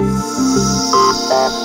Música